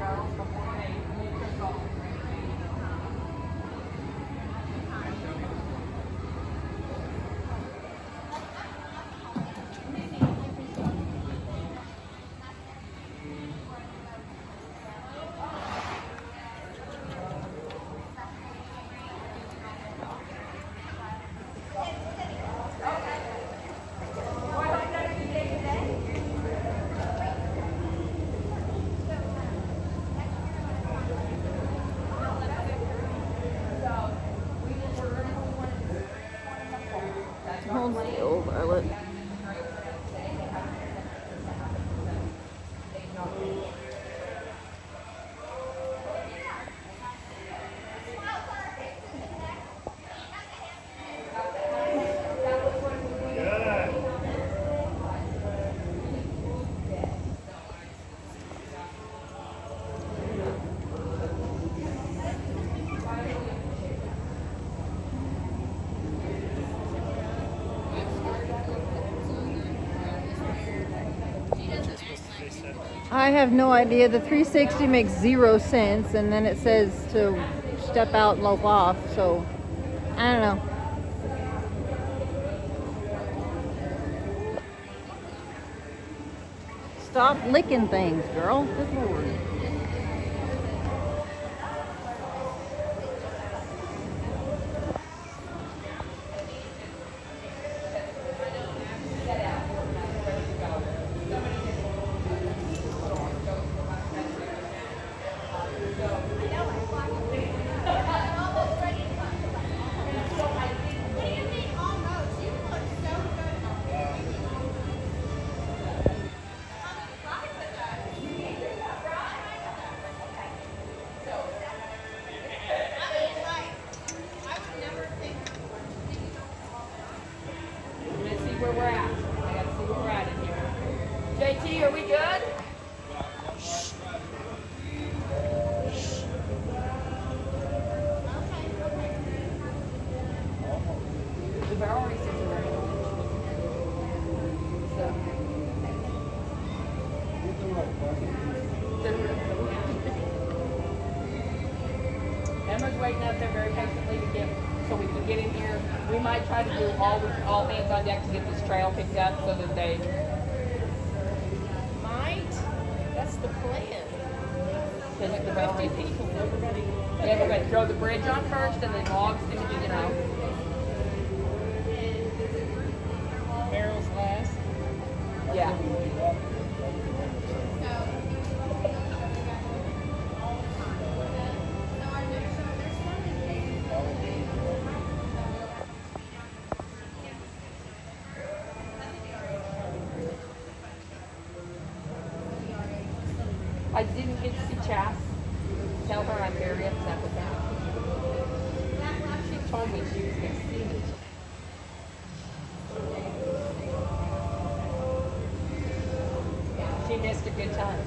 本当に。Hold still, Violet. I have no idea. The 360 makes zero sense, and then it says to step out and lope off. So I don't know. Stop licking things, girl. Good lord. JT, are we good? We've already said we're ready. So. Emma's waiting up there very patiently to get, so we can get in here. We might try to do all, all hands on deck to get this trail picked up so that they, Might. That's the plan. because the boundary Fifty piece. people, everybody. Gonna throw the bridge on first and then logs, you know. I didn't get to see Chas. Tell her I'm very upset with that. She told me she was gonna see me. She missed a good time.